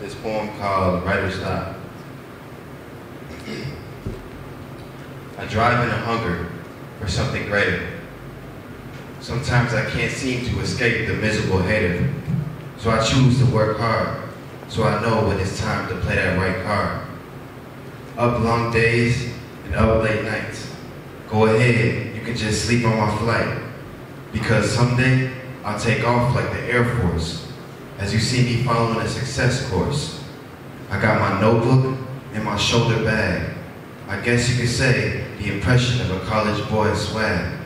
this poem called Writer's Stop. I drive in a hunger for something greater. Sometimes I can't seem to escape the miserable hater. So I choose to work hard, so I know when it's time to play that right card. Up long days and up late nights. Go ahead, you can just sleep on my flight. Because someday I'll take off like the Air Force as you see me following a success course. I got my notebook and my shoulder bag. I guess you could say the impression of a college boy's swag.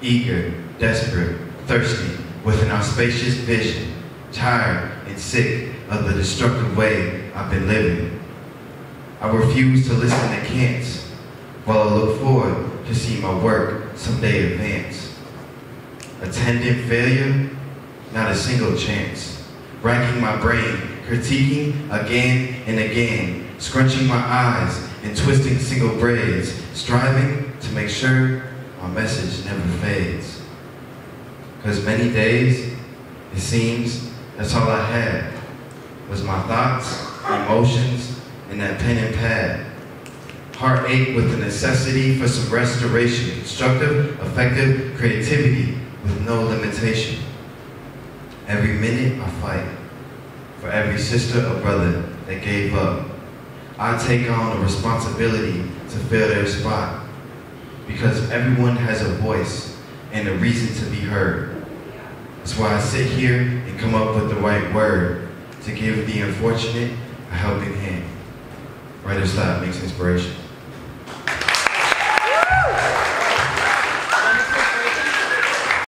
Eager, desperate, thirsty, with an auspicious vision, tired and sick of the destructive way I've been living. I refuse to listen to can'ts, while I look forward to see my work someday advance. Attendant failure, not a single chance. Racking my brain, critiquing again and again, scrunching my eyes and twisting single braids, striving to make sure my message never fades. Cause many days, it seems that's all I had was my thoughts, emotions, and that pen and pad. Heartache with the necessity for some restoration, constructive, effective creativity with no limitation. Every minute I fight for every sister or brother that gave up. I take on the responsibility to fill their spot because everyone has a voice and a reason to be heard. That's why I sit here and come up with the right word to give the unfortunate a helping hand. Writer's Lab makes inspiration.